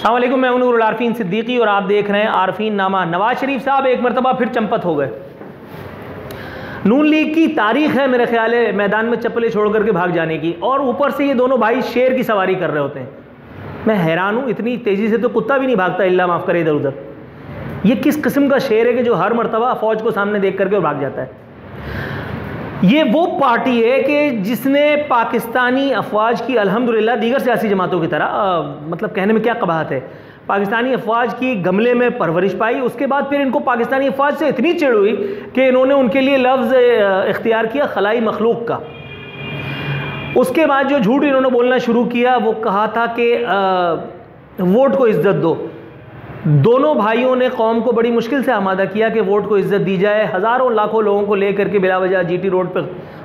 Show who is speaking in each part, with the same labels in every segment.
Speaker 1: السلام علیکم، میں نور العارفین صدیقی اور آپ دیکھ رہے ہیں عارفین نامہ نواز شریف صاحب، ایک مرتبہ پھر چمپت ہو گئے۔ نون لیگ کی تاریخ ہے میرے خیال ہے، میدان میں چپلے چھوڑ کر کے بھاگ جانے کی۔ اور اوپر سے یہ دونوں بھائی شیر کی سواری کر رہے ہوتے ہیں۔ میں حیران ہوں، اتنی تیزی سے تو کتا بھی نہیں بھاگتا، اللہ معاف کرے ادھر ادھر۔ یہ کس قسم کا شیر ہے کہ جو ہر مرتبہ فوج کو سامنے دیکھ کر کے بھاگ جاتا ہے؟ یہ وہ پارٹی ہے کہ جس نے پاکستانی افواج کی الحمدللہ دیگر سیاسی جماعتوں کی طرح مطلب کہنے میں کیا قباحت ہے؟ پاکستانی افواج کی گملے میں پرورش پائی، اس کے بعد پھر ان کو پاکستانی افواج سے اتنی چڑ ہوئی کہ انہوں نے ان کے لیے لفظ اختیار کیا خلائی مخلوق کا۔ اس کے بعد جو جھوٹ انہوں نے بولنا شروع کیا، وہ کہا تھا کہ ووٹ کو عزت دو۔ دونوں بھائیوں نے قوم کو بڑی مشکل سے آمادہ کیا کہ ووٹ کو عزت دی جائے۔ ہزاروں لاکھوں لوگوں کو لے کر کے بلا وجہ جی ٹی روڈ پہ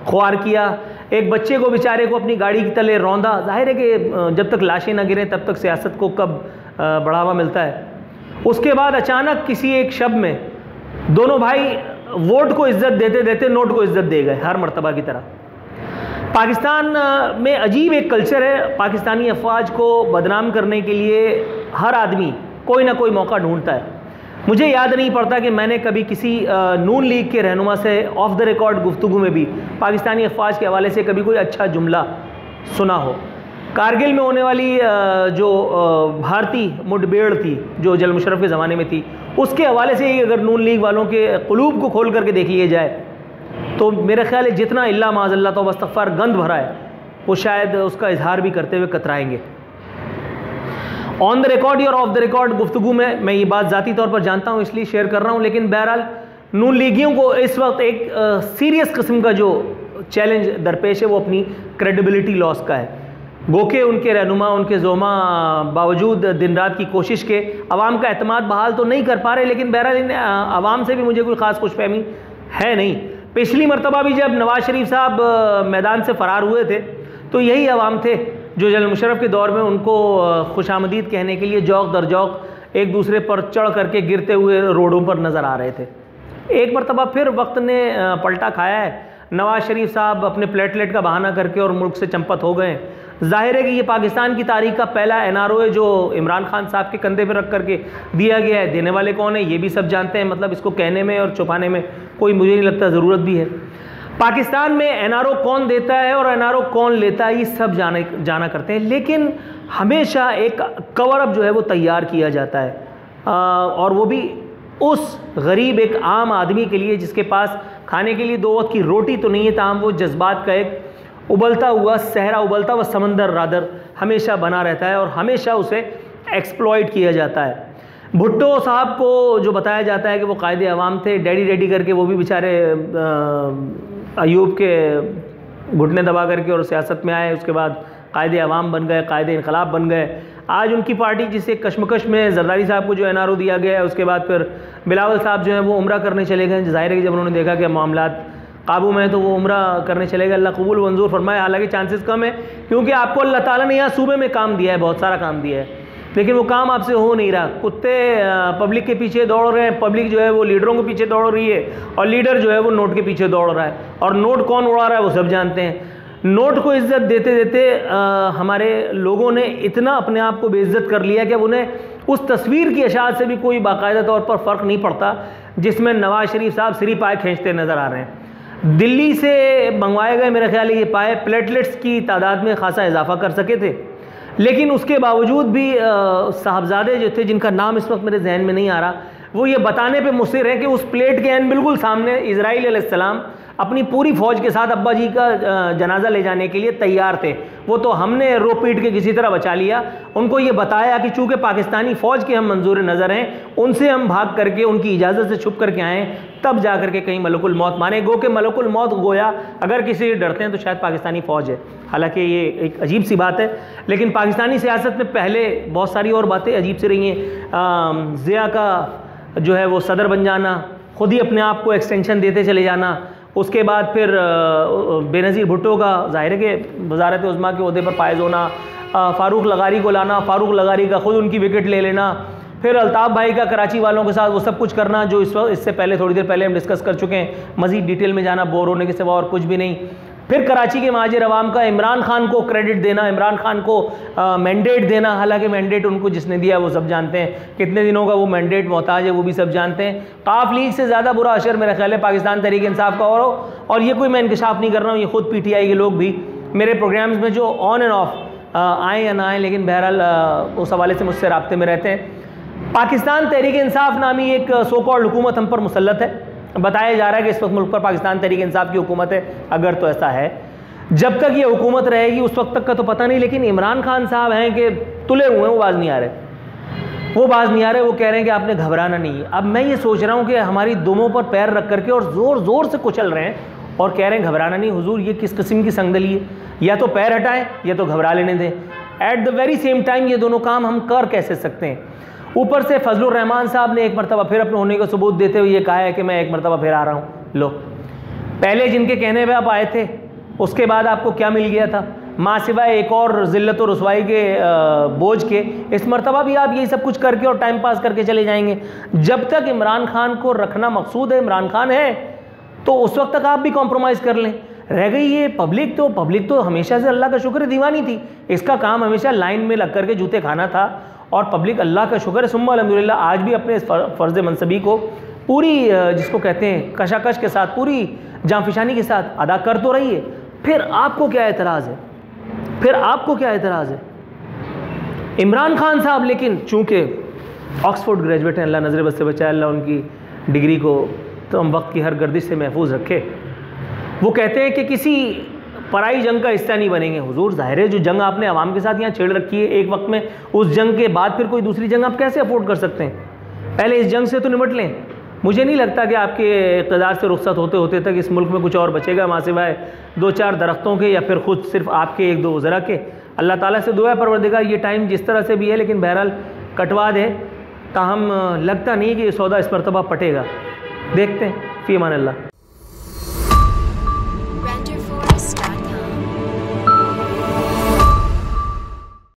Speaker 1: خوار کیا۔ ایک بچے کو بیچارے کو اپنی گاڑی کی تلے روندا۔ ظاہر ہے کہ جب تک لاشیں نہ گریں تب تک سیاست کو کب بڑھاوا ملتا ہے۔ اس کے بعد اچانک کسی ایک شب میں دونوں بھائی ووٹ کو عزت دیتے دیتے نوٹ کو عزت دے گئے ہر مرتبہ کی طرح۔ پاکستان میں عجیب ایک کلچر ہے۔ پاکستانی افواج کو بدنام کرنے کے لیے ہر آدمی کوئی نہ کوئی موقع ڈھونڈتا ہے۔ مجھے یاد نہیں پڑتا کہ میں نے کبھی کسی نون لیگ کے رہنما سے آف دا ریکارڈ گفتگو میں بھی پاکستانی افواج کے حوالے سے کبھی کوئی اچھا جملہ سنا ہو۔ کارگل میں ہونے والی جو بھارتی مڈ بیڑ تھی، جو جل مشرف کے زمانے میں تھی، اس کے حوالے سے ہی اگر نون لیگ والوں کے قلوب کو کھول کر کے دیکھ لیے جائے، تو میرے خیال ہے جتنا اللہ، معاذ اللہ، تو بستغفار گند بھرا ہے، وہ شاید اس کا اظہار بھی کرتے ہوئے کترائیں گے۔ آن دا ریکارڈ اور آف دا ریکارڈ گفتگو میں میں یہ بات ذاتی طور پر جانتا ہوں، اس لیے شیئر کر رہا ہوں، لیکن بہرحال نون لیگیوں کو اس وقت ایک سیریس قسم کا جو چیلنج درپیش ہے، وہ اپنی کریڈیبلٹی لاس کا ہے۔ گو کہ ان کے رہنما، ان کے زوما باوجود دن رات کی کوشش کے عوام کا اعتماد بحال تو نہیں کر پا رہے، لیکن بہرحال ان عوام سے بھی مجھے کوئی خاص خوش فہمی ہے نہیں۔ پچھلی مرتبہ بھی جب نواز شریف صاحب میدان سے فرار ہوئے تھے، تو یہی عوام تھے۔ جو جنرل مشرف کے دور میں ان کو خوش آمدید کہنے کے لیے جوک در جوک ایک دوسرے پر چڑھ کر کے گرتے ہوئے روڈوں پر نظر آ رہے تھے۔ ایک مرتبہ پھر وقت نے پلٹا کھایا ہے۔ نواز شریف صاحب اپنے پلیٹلیٹ کا بہانہ کر کے اور ملک سے چمپت ہو گئے۔ ظاہر ہے کہ یہ پاکستان کی تاریخ کا پہلا این آر او ہے جو عمران خان صاحب کے کندھے پہ رکھ کر کے دیا گیا ہے۔ دینے والے کون ہیں؟ یہ بھی سب جانتے ہیں۔ مطلب اس کو کہنے میں اور چھپانے میں کوئی مجھے نہیں لگتا، ضرورت بھی ہے۔ پاکستان میں این آر او کون دیتا ہے اور این آر او کون لیتا ہے، یہ سب جانے جانا کرتے ہیں۔ لیکن ہمیشہ ایک کور اپ جو ہے وہ تیار کیا جاتا ہے۔ اور وہ بھی اس غریب، ایک عام آدمی کے لیے، جس کے پاس کھانے کے لیے دو وقت کی روٹی تو نہیں ہے، تاہم وہ جذبات کا ایک ابلتا ہوا، صحرا ابلتا ہوا سمندر، رادر، ہمیشہ بنا رہتا ہے اور ہمیشہ اسے ایکسپلوئٹ کیا جاتا ہے۔ بھٹو صاحب کو جو بتایا جاتا ہے کہ وہ قائد عوام تھے، ڈیڈی ڈیڈی کر کے وہ بھی بیچارے ایوب کے گھٹنے دبا کر کے اور سیاست میں آئے، اس کے بعد قائد عوام بن گئے، قائد انقلاب بن گئے۔ آج ان کی پارٹی جسے کشمکش میں زرداری صاحب کو جو این آر او دیا گیا ہے، اس کے بعد پھر بلاول صاحب جو ہیں وہ عمرہ کرنے چلے گئے۔ ظاہر ہے کہ جب انہوں نے دیکھا کہ معاملات قابو میں تو وہ عمرہ کرنے چلے گئے۔ اللہ قبول، منظور فرمائے۔ حالانکہ چانسز کم ہے کیونکہ آپ کو اللہ تعالیٰ نے یہاں صوبے میں کام دیا ہے، بہت سارا کام دیا ہے۔ لیکن وہ کام آپ سے ہو نہیں رہا۔ کتے پبلک کے پیچھے دوڑ رہے ہیں۔ پبلک جو ہے وہ لیڈروں کے پیچھے دوڑ رہی ہے اور لیڈر جو ہے وہ نوٹ کے پیچھے دوڑ رہا ہے۔ اور نوٹ کون اڑا رہا ہے وہ سب جانتے ہیں۔ نوٹ کو عزت دیتے دیتے ہمارے لوگوں نے اتنا اپنے آپ کو بے عزت کر لیا کہ اب انہیں اس تصویر کی اشاعت سے بھی کوئی باقاعدہ طور پر فرق نہیں پڑتا، جس میں نواز شریف صاحب سری پائے کھینچتے نظر آ رہے ہیں۔ دلی سے منگوائے گئے میرے خیال ہے یہ پائے پلیٹلیٹس کی تعداد میں خاصا اضافہ کر سکے تھے۔ لیکن اس کے باوجود بھی صاحبزادے جو تھے، جن کا نام اس وقت میرے ذہن میں نہیں آ رہا، وہ یہ بتانے پہ مصر ہے کہ اس پلیٹ کے این بالکل سامنے، اسرائیل علیہ السلام اپنی پوری فوج کے ساتھ ابا جی کا جنازہ لے جانے کے لیے تیار تھے۔ وہ تو ہم نے رو پیٹ کے کسی طرح بچا لیا۔ ان کو یہ بتایا کہ چونکہ پاکستانی فوج کے ہم منظور نظر ہیں، ان سے ہم بھاگ کر کے، ان کی اجازت سے چھپ کر کے آئیں تب جا کر کے کہیں ملک الموت مانے۔ گو کہ ملک الموت گویا اگر کسی ڈرتے ہیں تو شاید پاکستانی فوج ہے۔ حالانکہ یہ ایک عجیب سی بات ہے۔ لیکن پاکستانی سیاست میں پہلے بہت ساری اور باتیں عجیب سے رہی ہیں۔ ضیاء کا جو ہے وہ صدر بن جانا، خود ہی اپنے آپ کو ایکسٹینشن دیتے چلے جانا۔ اس کے بعد پھر بے نظیر بھٹو کا ظاہر ہے کہ وزارت عظمہ کے عہدے پر پائز ہونا فاروق لغاری کو لانا، فاروق لغاری کا خود ان کی وکٹ لے لینا، پھر الطاف بھائی کا کراچی والوں کے ساتھ وہ سب کچھ کرنا، جو اس وقت، اس سے پہلے، تھوڑی دیر پہلے ہم ڈسکس کر چکے ہیں، مزید ڈیٹیل میں جانا، بور ہونے کے سوا اور کچھ بھی نہیں۔ پھر کراچی کے مہاجر عوام کا عمران خان کو کریڈٹ دینا، عمران خان کو مینڈیٹ دینا، حالانکہ مینڈیٹ ان کو جس نے دیا وہ سب جانتے ہیں۔ کتنے دنوں کا وہ مینڈیٹ محتاج ہے وہ بھی سب جانتے ہیں۔ قاف لیگ سے زیادہ برا اشر میرا خیال ہے پاکستان تحریک انصاف کا اور اور یہ کوئی میں انکشاف نہیں کر رہا ہوں، یہ خود پی ٹی آئی کے لوگ بھی۔ میرے پروگرامز میں جو آن اینڈ آف آئیں یا نہ آئیں، لیکن بہرحال اس حوالے سے مجھ سے رابطے میں رہتے ہیں۔ پاکستان تحریک انصاف نامی ایک سو کال حکومت ہم پر مسلط ہے۔ بتایا جا رہا ہے کہ اس وقت ملک پر پاکستان تحریک انصاف کی حکومت ہے، اگر تو ایسا ہے۔ جب تک یہ حکومت رہے گی، اس وقت تک کا تو پتہ نہیں، لیکن عمران خان صاحب ہیں کہ تلے ہوئے ہیں، وہ باز نہیں آ رہے۔ وہ باز نہیں آ رہے، وہ کہہ رہے ہیں کہ آپ نے گھبرانا نہیں۔ اب میں یہ سوچ رہا ہوں کہ ہماری دموں پر پیر رکھ کر کے اور زور زور سے کچل رہے ہیں اور کہہ رہے ہیں گھبرانا نہیں۔ حضور، یہ کس قسم کی سنگدلی ہے؟ یا تو پیر ہٹائیں یا تو گھبرا لینے دیں۔ At the very same time یہ دونوں کام ہم کر کیسے سکتے ہیں؟ اوپر سے فضل الرحمان صاحب نے ایک مرتبہ پھر اپنے ہونے کا ثبوت دیتے ہوئے یہ کہا ہے کہ میں ایک مرتبہ پھر آ رہا ہوں۔ لو۔ پہلے جن کے کہنے پہ آپ آئے تھے، اس کے بعد آپ کو کیا مل گیا تھا؟ ماں سوائے ایک اور ذلت و رسوائی کے بوجھ کے، اس مرتبہ بھی آپ یہی سب کچھ کر کے اور ٹائم پاس کر کے چلے جائیں گے۔ جب تک عمران خان کو رکھنا مقصود ہے، عمران خان ہے، تو اس وقت تک آپ بھی کمپرومائز کر لیں۔ رہ گئی یہ پبلک تو پبلک تو ہمیشہ سے اللہ کا شکر دیوانی تھی۔ اس کا کام ہمیشہ لائن میں لگ کر کے جوتے کھانا تھا۔ اور پبلک اللہ کا شکر ہے سمہ الحمدللہ آج بھی اپنے اس فرض منصبی کو پوری جس کو کہتے ہیں، کشاکش کے ساتھ، پوری جانفشانی کے ساتھ ادا کر تو رہی ہے۔ پھر آپ کو کیا اعتراض ہے؟ پھر آپ کو کیا اعتراض ہے؟ عمران خان صاحب، لیکن چونکہ آکسفورڈ گریجویٹ ہیں، اللہ نظر بس سے بچائے، اللہ ان کی ڈگری کو تو ہم وقت کی ہر گردش سے محفوظ رکھے۔ وہ کہتے ہیں کہ کسی پرائی جنگ کا حصہ نہیں بنیں گے۔ حضور، ظاہر ہے، جو جنگ آپ نے عوام کے ساتھ یہاں چھیڑ رکھی ہے ایک وقت میں، اس جنگ کے بعد پھر کوئی دوسری جنگ آپ کیسے افورڈ کر سکتے ہیں؟ پہلے اس جنگ سے تو نمٹ لیں۔ مجھے نہیں لگتا کہ آپ کے اقتدار سے رخصت ہوتے ہوتے تک اس ملک میں کچھ اور بچے گا، ماں سوائے دو چار درختوں کے یا پھر خود صرف آپ کے ایک دو وزراء کے۔ اللہ تعالیٰ سے دعا پروردگار، یہ ٹائم جس طرح سے بھی ہے، لیکن بہرحال کٹوا دے تاہم، لگتا نہیں کہ یہ سودا اس مرتبہ پٹے گا۔ دیکھتے ہیں، فی امان اللہ۔